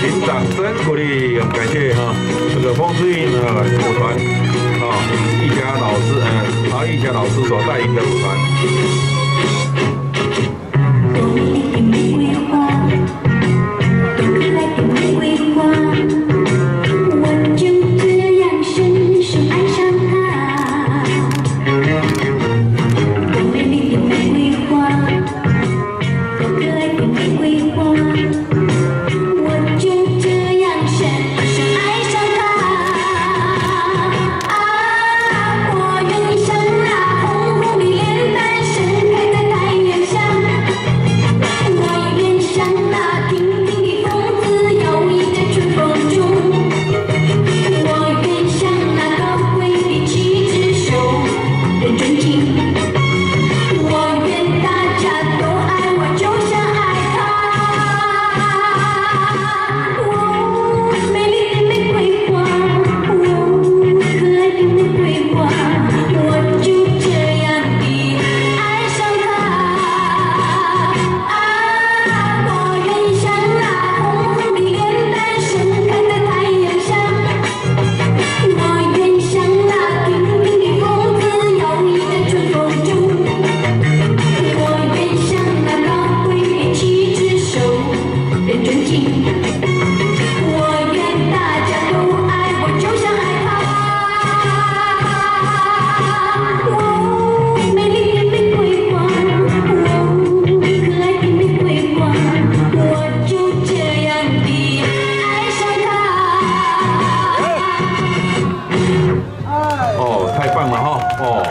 请掌声鼓励，感谢哈、这个风之韵的舞团啊，一家老师嗯，啊一家老师所带领的舞团。哦，